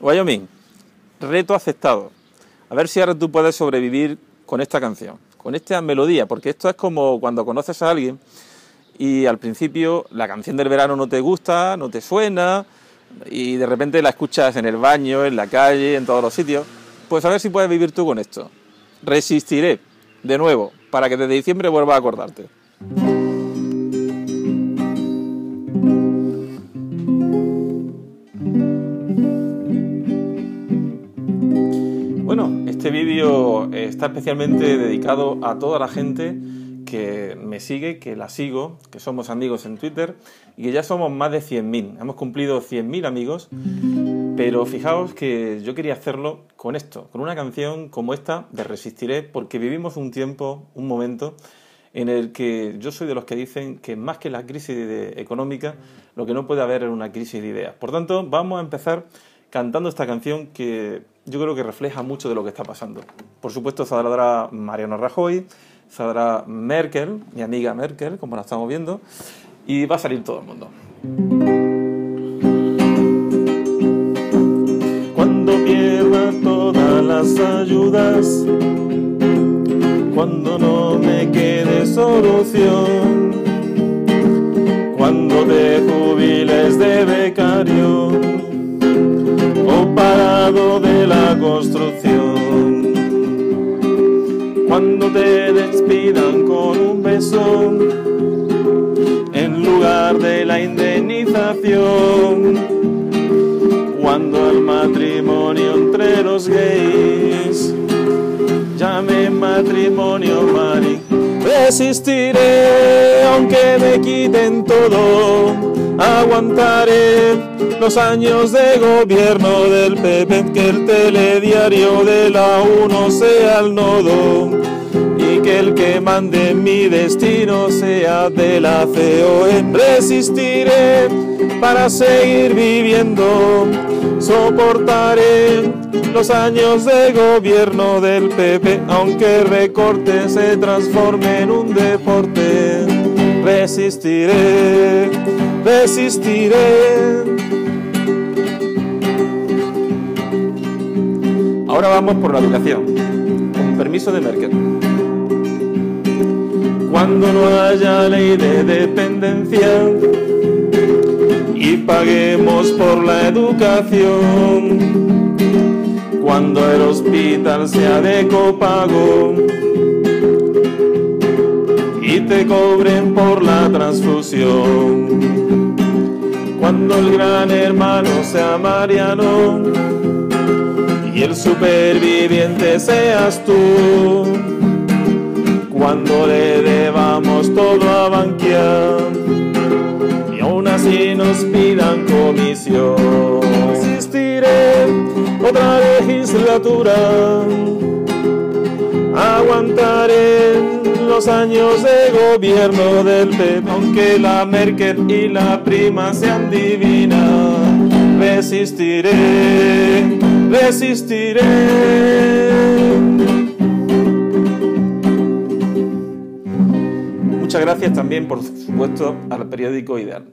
Wyoming, reto aceptado. A ver si ahora tú puedes sobrevivir con esta canción, con esta melodía, porque esto es como cuando conoces a alguien y al principio la canción del verano no te gusta, no te suena y de repente la escuchas en el baño, en la calle, en todos los sitios. Pues a ver si puedes vivir tú con esto. Resistiré, de nuevo, para que desde diciembre vuelvas a acordarte. Este vídeo está especialmente dedicado a toda la gente que me sigue, que la sigo, que somos amigos en Twitter y que ya somos más de 100.000. Hemos cumplido 100.000 amigos, pero fijaos que yo quería hacerlo con esto, con una canción como esta de Resistiré, porque vivimos un tiempo, un momento en el que yo soy de los que dicen que más que la crisis económica, lo que no puede haber es una crisis de ideas. Por tanto, vamos a empezar cantando esta canción que yo creo que refleja mucho de lo que está pasando. Por supuesto, saldrá Mariano Rajoy, saldrá Merkel, mi amiga Merkel, como la estamos viendo, y va a salir todo el mundo. Cuando pierda todas las ayudas, cuando no me quede solución, cuando te jubiles de becario, construcción. Cuando te despidan con un beso en lugar de la indemnización. Cuando el matrimonio entre los gays llame matrimonio mari. Resistiré aunque me quiten todo, aguantaré los años de gobierno del PP, que el telediario de la 1 sea el nodo y que el que mande mi destino sea de la COE. Resistiré para seguir viviendo, soportaré los años de gobierno del PP, aunque recorte se transforme en un deporte. Resistiré, resistiré Ahora vamos por la educación, con permiso de Merkel. Cuando no haya ley de dependencia y paguemos por la educación, cuando el hospital sea de copago y te cobren por la transfusión, cuando el gran hermano sea Mariano y el superviviente seas tú. Cuando le debamos todo a Bankia y aún así nos pidan comisión. Existiré otra legislatura, aguantaré los años de gobierno del PP, aunque la Merkel y la prima sean divinas, resistiré resistiré. Muchas gracias también, por supuesto, al periódico Ideal.